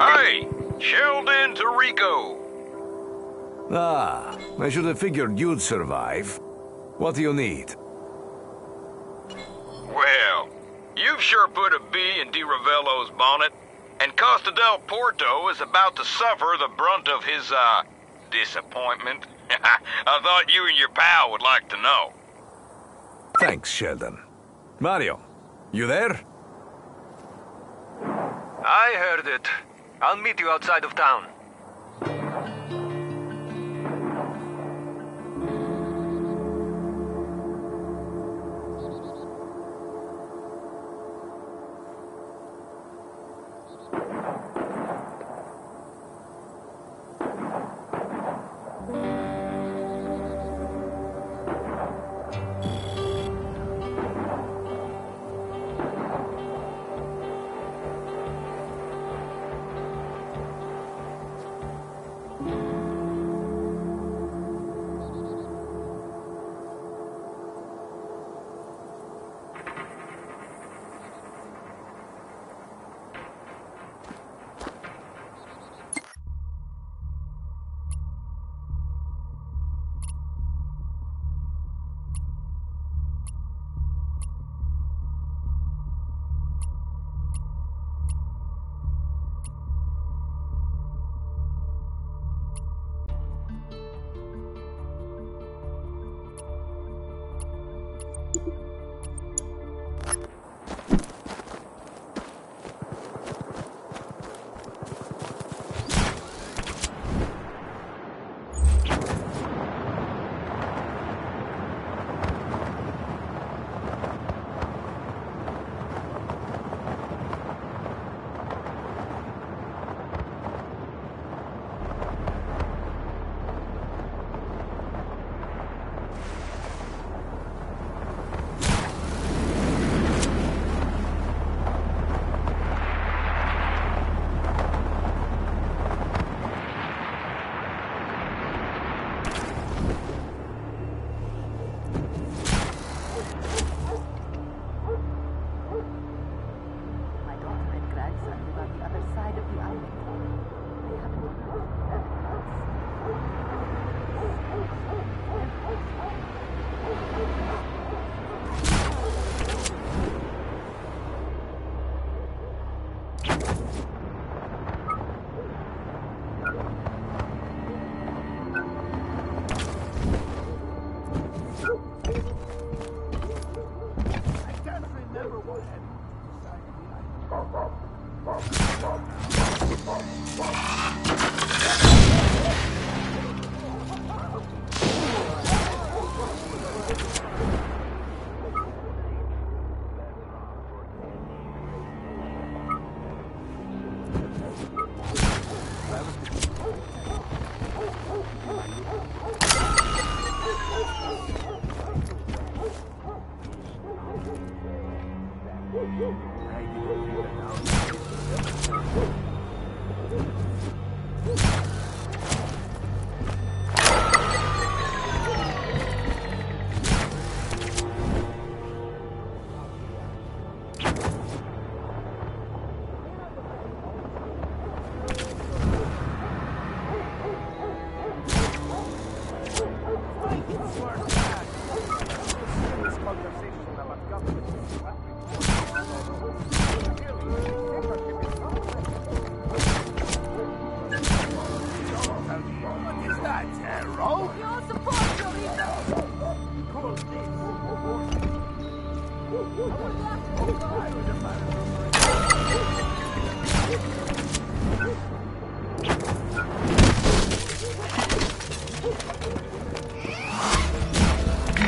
Hey, Sheldon to Rico. Ah, I should have figured you'd survive. What do you need? Well, you've sure put a bee in Di Ravello's bonnet, and Costa del Porto is about to suffer the brunt of his, uh, disappointment. I thought you and your pal would like to know. Thanks, Sheldon. Mario, you there? I heard it. I'll meet you outside of town.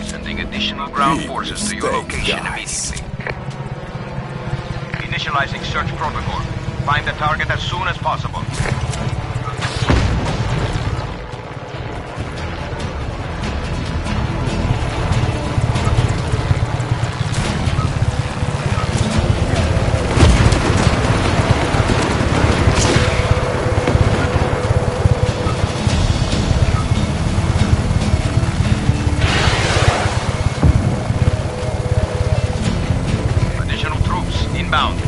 Sending additional ground forces to your location guys. immediately. Initializing search protocol. Find the target as soon as possible. Inbound.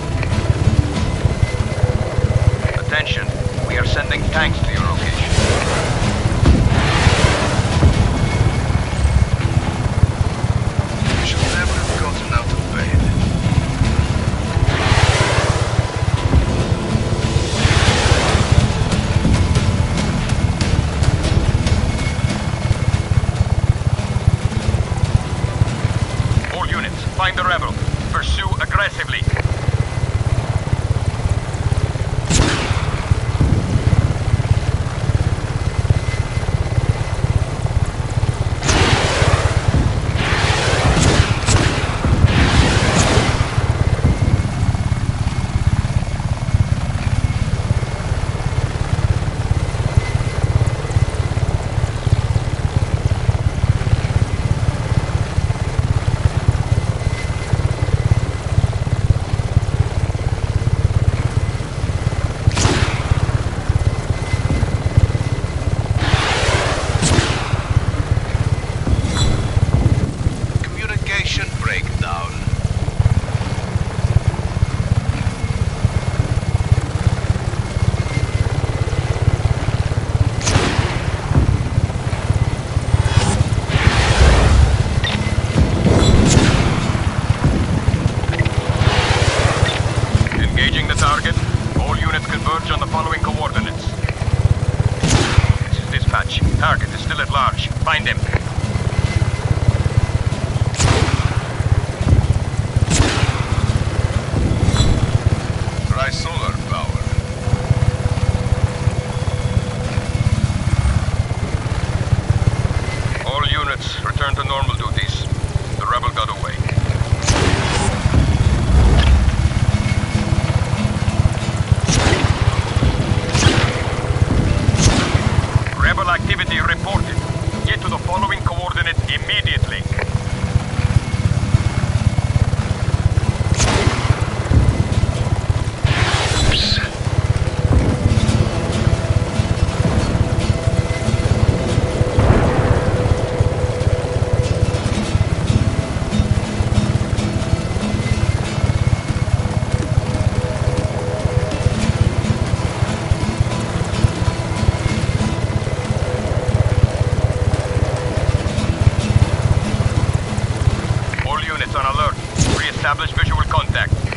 Attention, we are sending tanks to your location. You should never have gotten out of bed. All units, find the rebel. Pursue aggressively. Re-establish visual contact.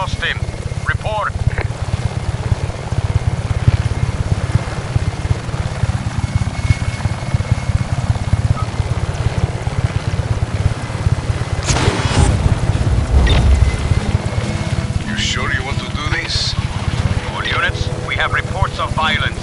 Lost him? Report. You sure you want to do this? All units, we have reports of violence.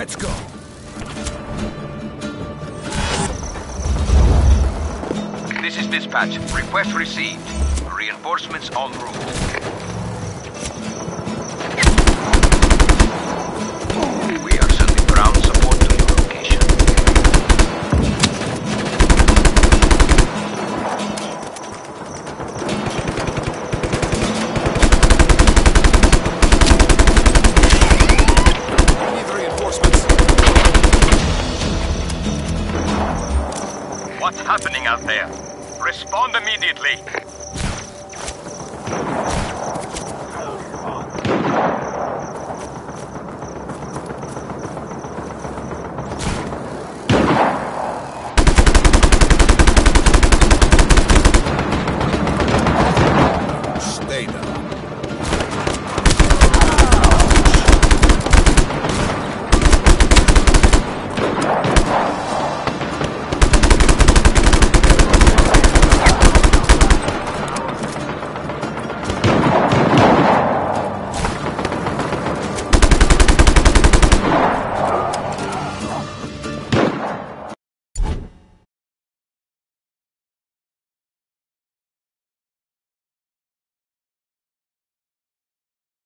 Let's go. This is dispatch. Request received. Reinforcements en route. What's happening out there? Respond immediately.